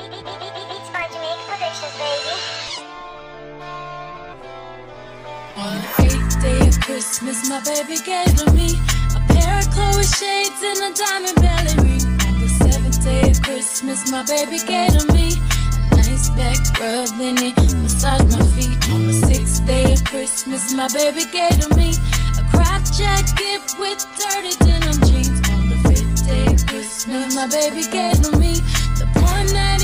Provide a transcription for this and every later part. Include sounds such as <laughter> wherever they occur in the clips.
It's by Jamaica Productions, baby. On the eighth day of Christmas, my baby gave to me a pair of Chloe shades and a diamond belly ring. On the seventh day of Christmas, my baby gave to me a nice back rub, then he massaged my feet. On the sixth day of Christmas, my baby gave to me a crop jacket with dirty denim jeans. On the fifth day of Christmas, my baby gave to me the poem that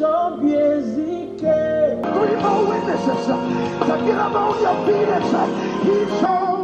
Eche tobiezike. Do you know witnesses? To get up on your feet and say, He shows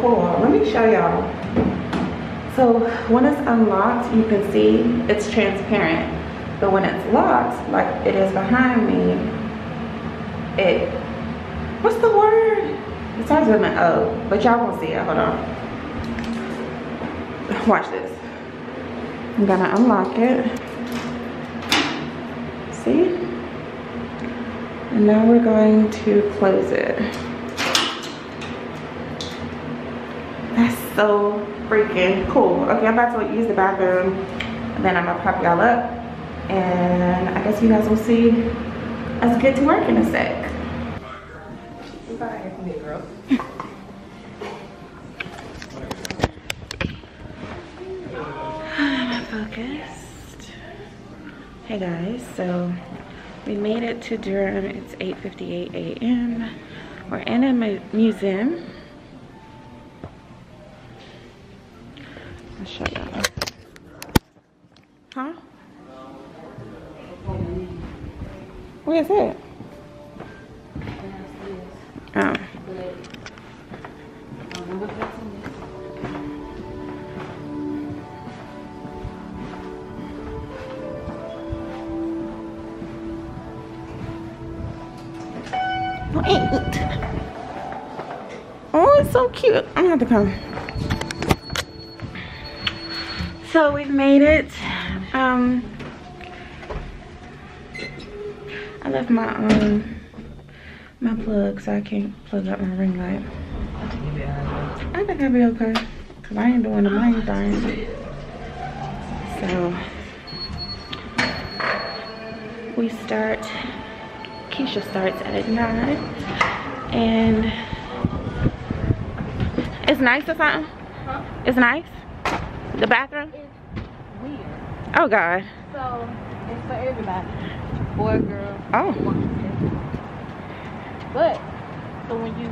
cool. Let me show y'all. So when it's unlocked, you can see it's transparent. But when it's locked, like it is behind me, it, what's the word? It starts with an O, but y'all won't see it, hold on. Watch this. I'm gonna unlock it. See? And now we're going to close it. That's so freaking cool. Okay, I'm about to use the bathroom and then I'm gonna pop y'all up and I guess you guys will see us get to work in a sec. I'm <sighs> focused. Hey guys, so we made it to Durham. It's 8.58 a.m. We're in a mu- museum. Is it? Oh. point. Oh, it's so cute. I'm gonna have to come. So we've made it. Um, I left my um my plug so I can't plug up my ring light. I think I'll be okay. Cause I ain't doing the main thing. So we start Keisha starts at nine and it's nice or something? Huh? It's nice? The bathroom? It's weird. Oh God. So it's for everybody. Boy, girl. Oh. But so when you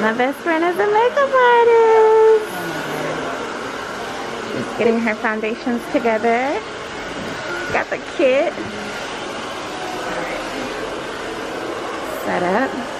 My best friend is a makeup artist. She's getting her foundations together. Got the kit. Set up.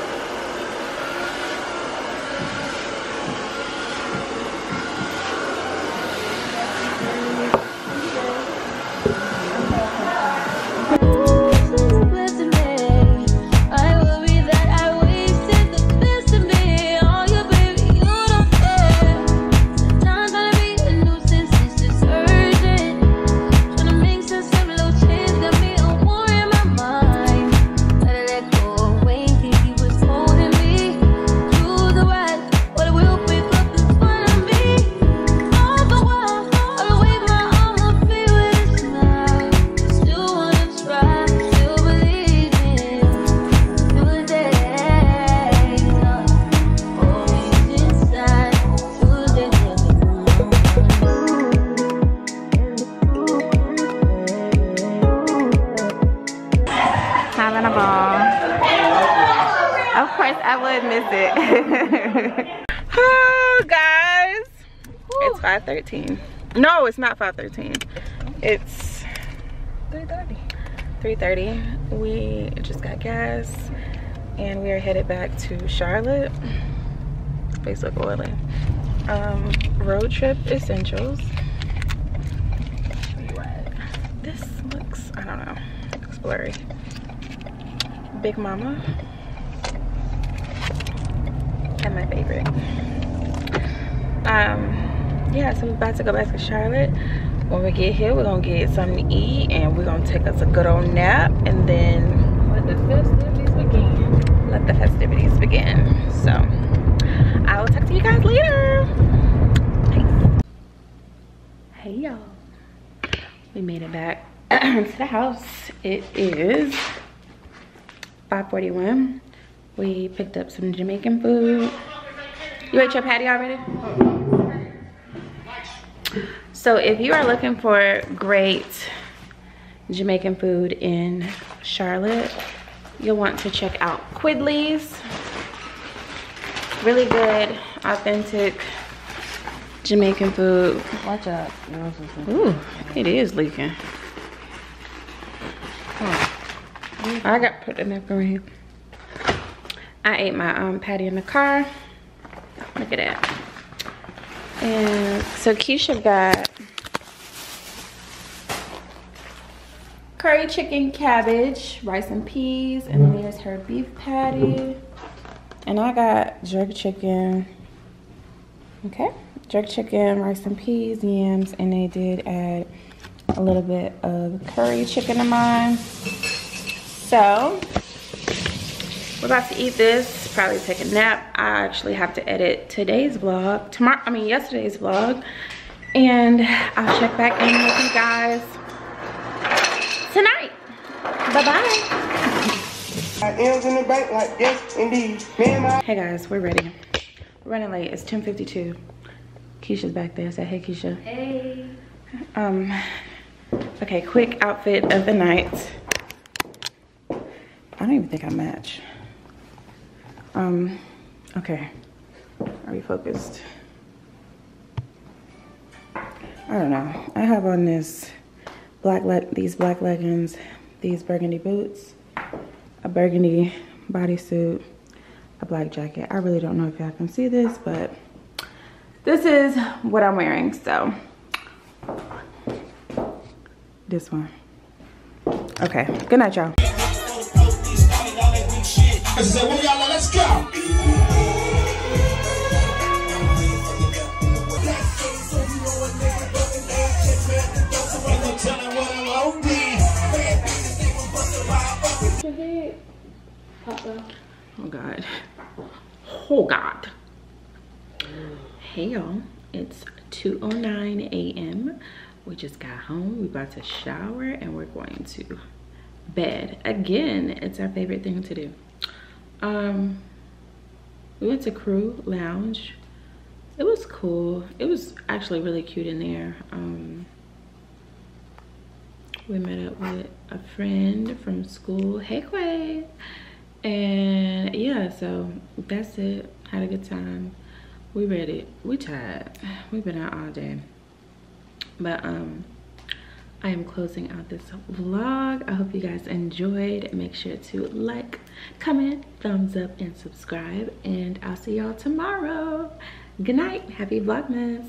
Having a ball. Of course, I would miss it. <laughs> oh, guys. It's 5.13. No, it's not 5.13. It's 3.30. 3.30. We just got gas and we are headed back to Charlotte. Face look oily. Um, road trip essentials. This looks, I don't know, looks blurry. Big Mama. And my favorite. Um, yeah, so we're about to go back to Charlotte. When we get here, we're gonna get something to eat and we're gonna take us a good old nap and then let the festivities begin. Let the festivities begin. So I will talk to you guys later. Peace. Hey y'all. We made it back <clears throat> to the house. It is 541. We picked up some Jamaican food. You ate your patty already? So if you are looking for great Jamaican food in Charlotte, you'll want to check out Quidley's. Really good, authentic Jamaican food. watch out. Ooh, it is leaking. I got put in the napkin right here. I ate my um, patty in the car. Look at that. And so Keisha got curry chicken cabbage, rice and peas, and there's her beef patty. And I got jerk chicken. Okay, jerk chicken, rice and peas, yams, and they did add a little bit of curry chicken to mine. So, we're about to eat this, probably take a nap. I actually have to edit today's vlog, tomorrow, I mean yesterday's vlog. And I'll check back in with you guys tonight. Bye-bye. M's in the bank like yes, indeed. Me and my Hey guys, we're ready. We're running late, it's 10.52. Keisha's back there, say hey Keisha. Hey. Um, okay, quick outfit of the night. Don't even think I match. Um, okay. Are we focused? I don't know. I have on this black le these black leggings, these burgundy boots, a burgundy bodysuit, a black jacket. I really don't know if y'all can see this, but this is what I'm wearing, so this one. Okay, good night, y'all. Said, y'all, let's go. Oh God. Oh God. Hey y'all, it's 2.09 a.m. We just got home. We about to shower and we're going to bed. Again, it's our favorite thing to do. Um, we went to Cru Lounge. It was cool. It was actually really cute in there. Um, we met up with a friend from school. Hey, Quay. And yeah, so that's it. Had a good time. We read it We tired. We've been out all day. But um I am closing out this vlog. I hope you guys enjoyed. Make sure to like, comment, thumbs up, and subscribe. And I'll see y'all tomorrow. Good night. Happy Vlogmas.